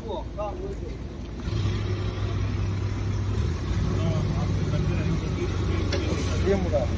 不，那没有。啊，他们本地人就是就是就是那个项目的。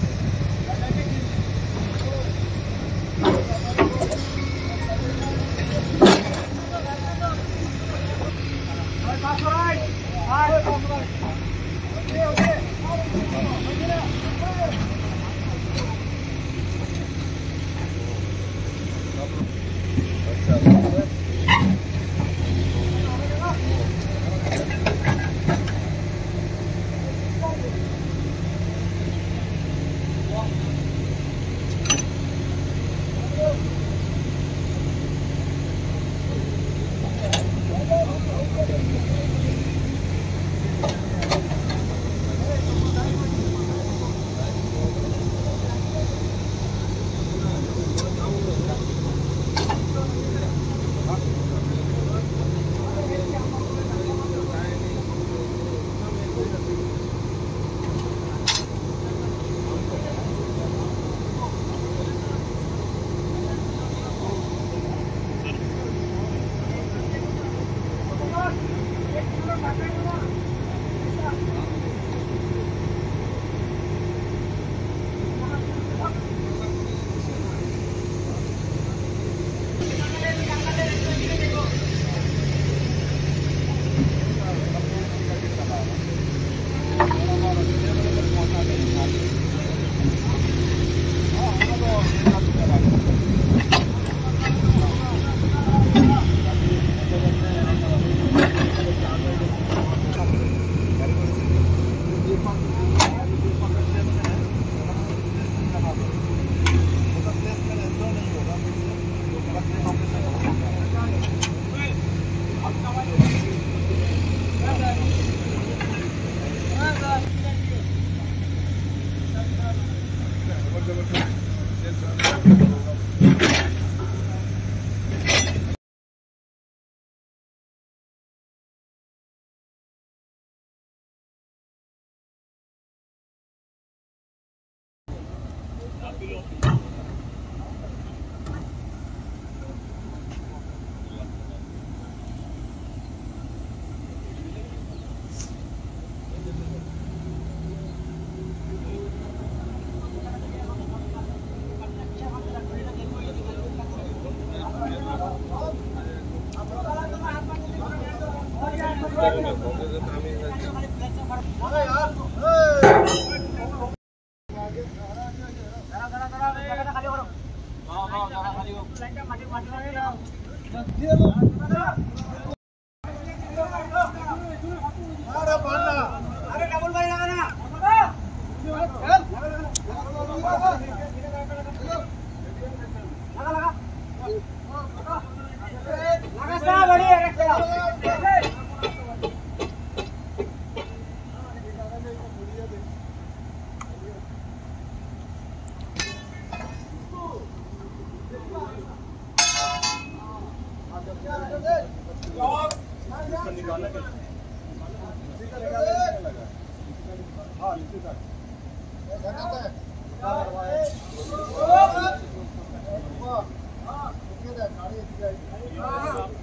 Yeah.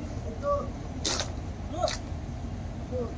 Cool.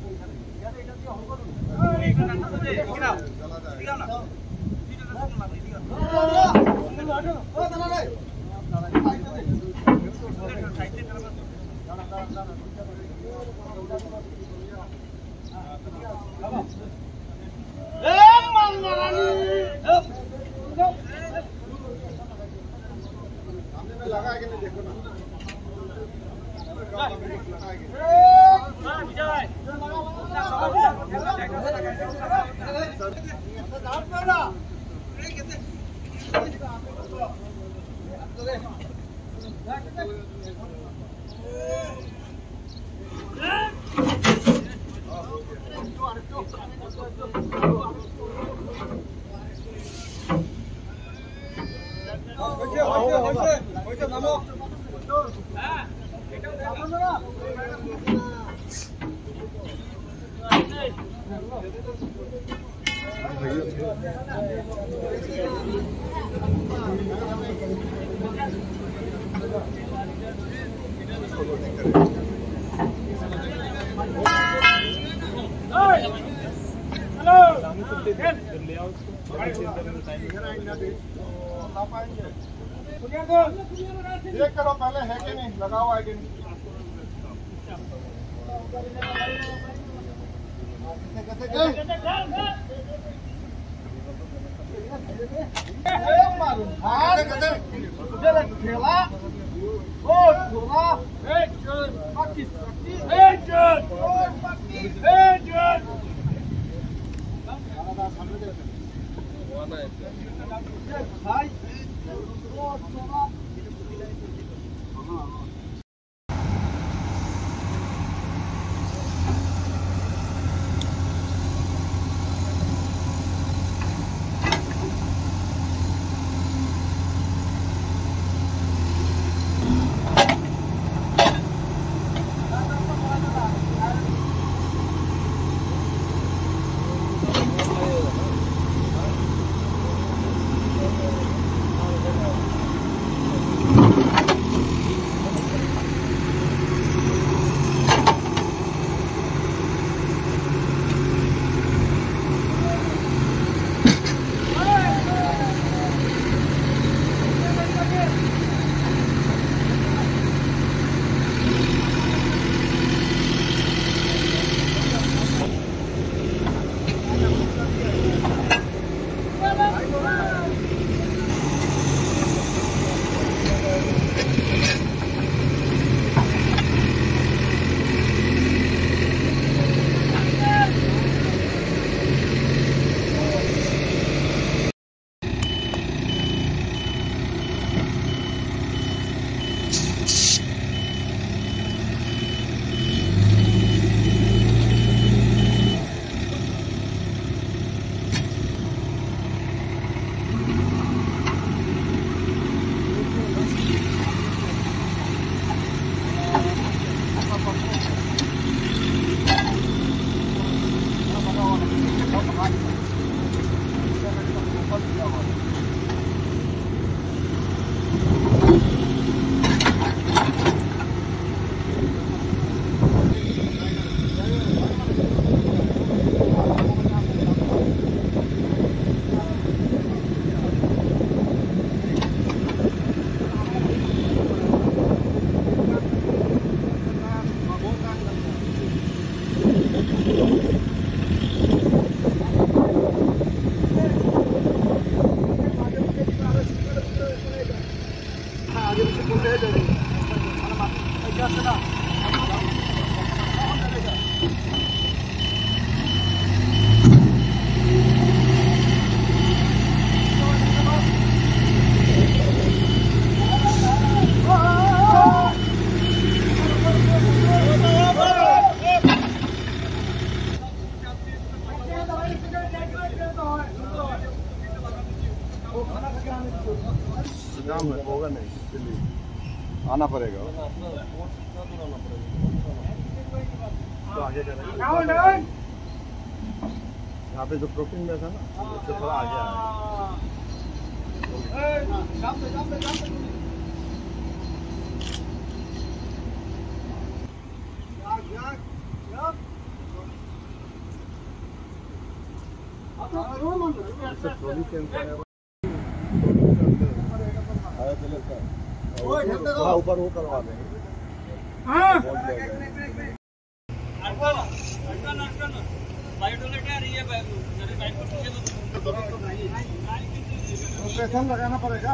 लगाएंगे देखो ना लगाएंगे Hey! चेक करो पहले है कि नहीं लगा हुआ है कि नहीं ভাই आना पड़ेगा। तो आगे यहाँ पे जो प्रोटीन में था ना उससे थोड़ा आगे आया इससे ट्रॉली चेंज ऊपर वो करवा देंगे बहुत लगाना पड़ेगा।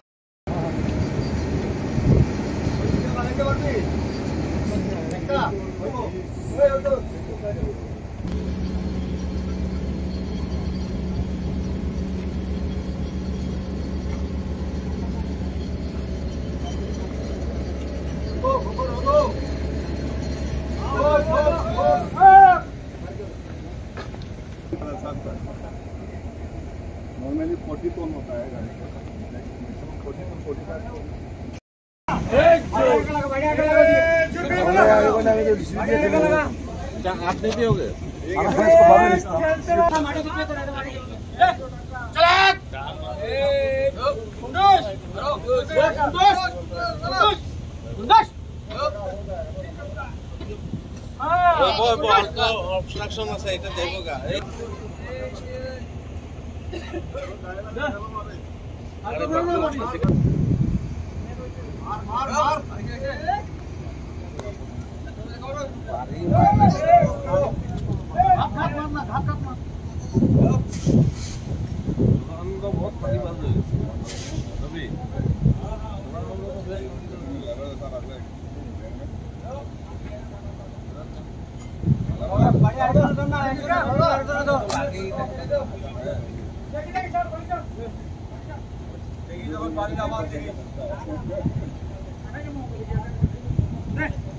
नॉर्मली फोर्टी टोन होता ऑब्स्ट्रक्शन असं बहुत बड़ी बात है अभी